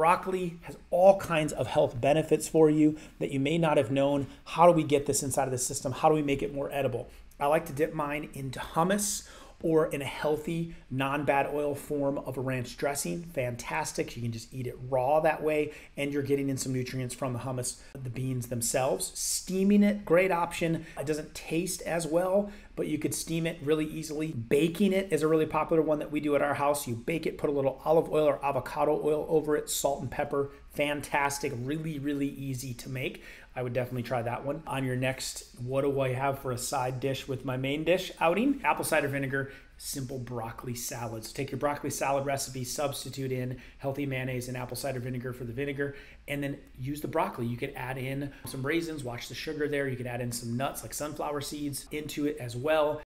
Broccoli has all kinds of health benefits for you that you may not have known. How do we get this inside of the system? How do we make it more edible? I like to dip mine into hummus or in a healthy, non bad oil form of a ranch dressing. Fantastic. You can just eat it raw that way, and you're getting in some nutrients from the hummus, the beans themselves. Steaming it, great option. It doesn't taste as well, but you could steam it really easily. Baking it is a really popular one that we do at our house. You bake it, put a little olive oil or avocado oil over it, salt and pepper. Fantastic, really, really easy to make. I would definitely try that one. On your next, what do I have for a side dish with my main dish outing? Apple cider vinegar, simple broccoli salad. So take your broccoli salad recipe, substitute in healthy mayonnaise and apple cider vinegar for the vinegar, and then use the broccoli. You could add in some raisins, watch the sugar there. You could add in some nuts like sunflower seeds into it as well.